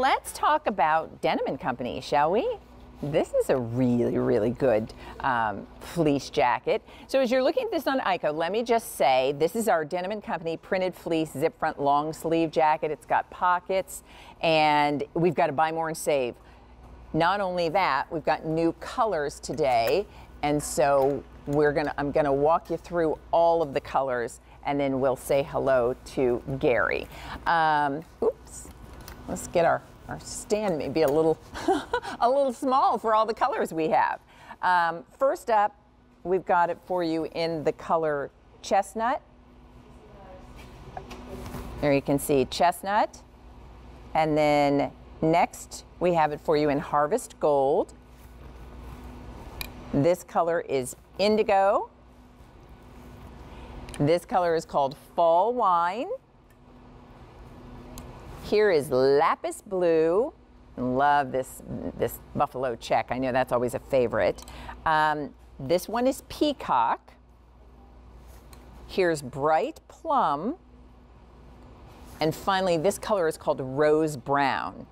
Let's talk about Denim Company, shall we? This is a really, really good um, fleece jacket. So as you're looking at this on Ico, let me just say, this is our Denim & Company printed fleece zip front long sleeve jacket. It's got pockets and we've got to buy more and save. Not only that, we've got new colors today. And so we're gonna, I'm gonna walk you through all of the colors and then we'll say hello to Gary. Um, oops. Let's get our, our stand maybe a little, a little small for all the colors we have. Um, first up, we've got it for you in the color chestnut. There you can see chestnut. And then next, we have it for you in harvest gold. This color is indigo. This color is called fall wine. Here is lapis blue. Love this, this buffalo check. I know that's always a favorite. Um, this one is peacock. Here's bright plum. And finally, this color is called rose brown.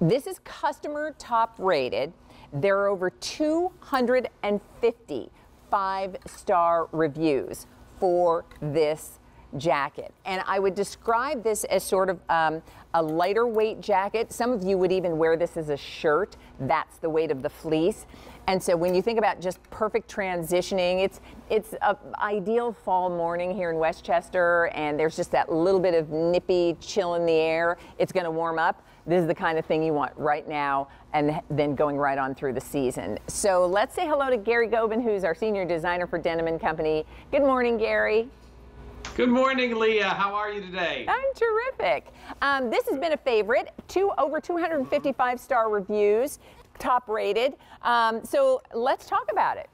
This is customer top rated. There are over 250 five star reviews for this jacket. And I would describe this as sort of um, a lighter weight jacket. Some of you would even wear this as a shirt. That's the weight of the fleece. And so when you think about just perfect transitioning, it's it's an ideal fall morning here in Westchester, and there's just that little bit of nippy chill in the air. It's going to warm up. This is the kind of thing you want right now, and then going right on through the season. So let's say hello to Gary Gobin, who's our senior designer for Denim and Company. Good morning, Gary. Good morning, Leah. How are you today? I'm terrific. Um, this has been a favorite. Two over 255 star reviews, top rated. Um, so let's talk about it.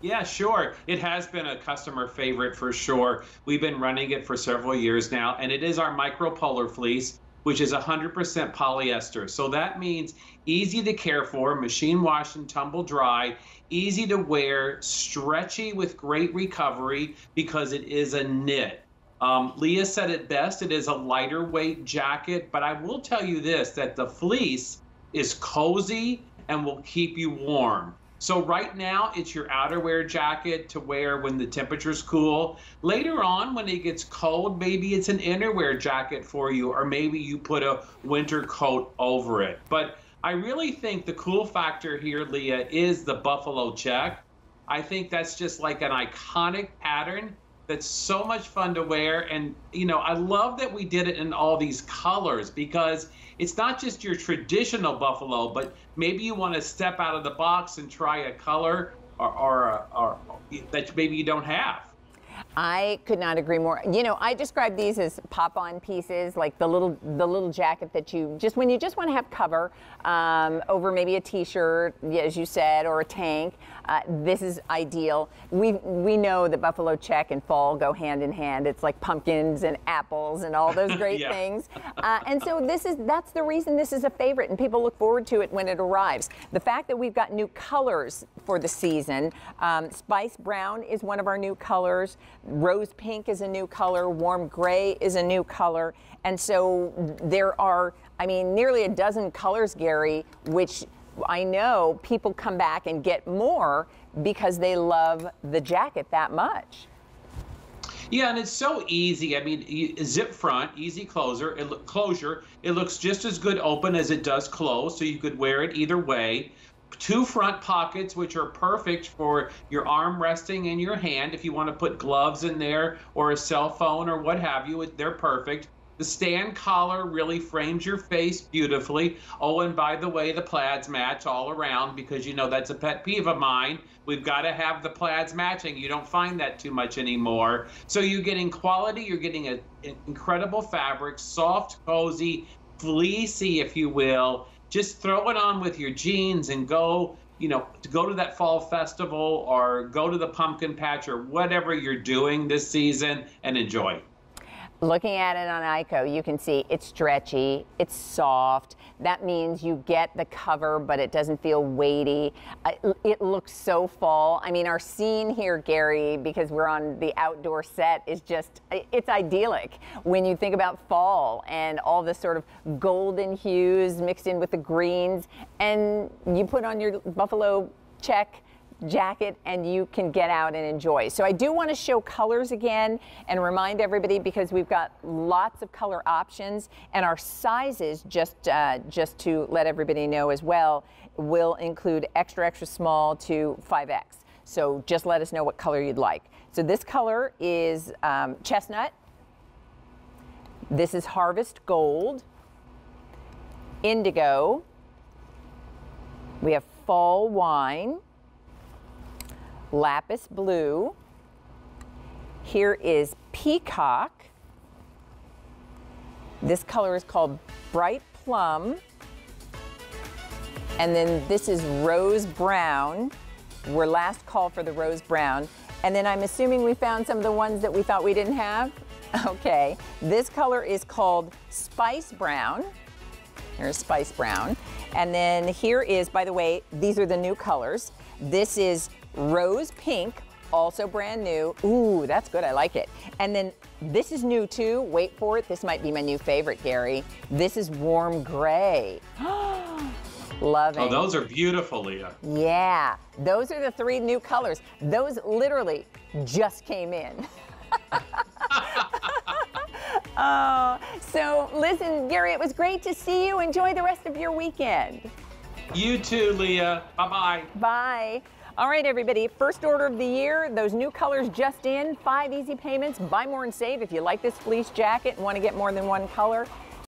Yeah, sure. It has been a customer favorite for sure. We've been running it for several years now, and it is our micro polar fleece which is 100% polyester. So that means easy to care for, machine wash and tumble dry, easy to wear, stretchy with great recovery because it is a knit. Um, Leah said it best, it is a lighter weight jacket, but I will tell you this, that the fleece is cozy and will keep you warm. So right now it's your outerwear jacket to wear when the temperature's cool. Later on when it gets cold, maybe it's an innerwear jacket for you or maybe you put a winter coat over it. But I really think the cool factor here, Leah, is the buffalo check. I think that's just like an iconic pattern that's so much fun to wear. And, you know, I love that we did it in all these colors because it's not just your traditional buffalo, but maybe you want to step out of the box and try a color or, or, or, or that maybe you don't have. I could not agree more. You know, I describe these as pop-on pieces, like the little the little jacket that you just when you just want to have cover um, over maybe a t-shirt, as you said, or a tank. Uh, this is ideal. We we know that buffalo check and fall go hand in hand. It's like pumpkins and apples and all those great yeah. things. Uh, and so this is that's the reason this is a favorite, and people look forward to it when it arrives. The fact that we've got new colors for the season. Um, Spice brown is one of our new colors. Rose pink is a new color. Warm gray is a new color. And so there are, I mean, nearly a dozen colors, Gary, which I know people come back and get more because they love the jacket that much. Yeah, and it's so easy. I mean, zip front, easy closer. It closure. It looks just as good open as it does close, so you could wear it either way two front pockets, which are perfect for your arm resting in your hand. If you want to put gloves in there or a cell phone or what have you, they're perfect. The stand collar really frames your face beautifully. Oh, and by the way, the plaids match all around because you know that's a pet peeve of mine. We've got to have the plaids matching. You don't find that too much anymore. So you're getting quality, you're getting an incredible fabric, soft, cozy, fleecy, if you will, just throw it on with your jeans and go you know to go to that fall festival or go to the pumpkin patch or whatever you're doing this season and enjoy Looking at it on ICO, you can see it's stretchy, it's soft. That means you get the cover, but it doesn't feel weighty. It looks so fall. I mean, our scene here, Gary, because we're on the outdoor set, is just, it's idyllic when you think about fall and all the sort of golden hues mixed in with the greens. And you put on your buffalo check jacket and you can get out and enjoy. So I do want to show colors again and remind everybody because we've got lots of color options and our sizes just uh, just to let everybody know as well will include extra extra small to 5x. So just let us know what color you'd like. So this color is um, chestnut. This is harvest gold, indigo. We have fall wine lapis blue. Here is peacock. This color is called bright plum. And then this is rose brown. We're last call for the rose brown. And then I'm assuming we found some of the ones that we thought we didn't have. Okay, this color is called spice brown. Here's spice brown. And then here is, by the way, these are the new colors. This is rose pink, also brand new. Ooh, that's good. I like it. And then this is new too. Wait for it. This might be my new favorite, Gary. This is warm gray. Loving. Oh, those are beautiful, Leah. Yeah, those are the three new colors. Those literally just came in. oh, so listen, Gary, it was great to see you. Enjoy the rest of your weekend. You too, Leah. Bye-bye. Bye. All right, everybody, first order of the year, those new colors just in, five easy payments, buy more and save. If you like this fleece jacket and want to get more than one color,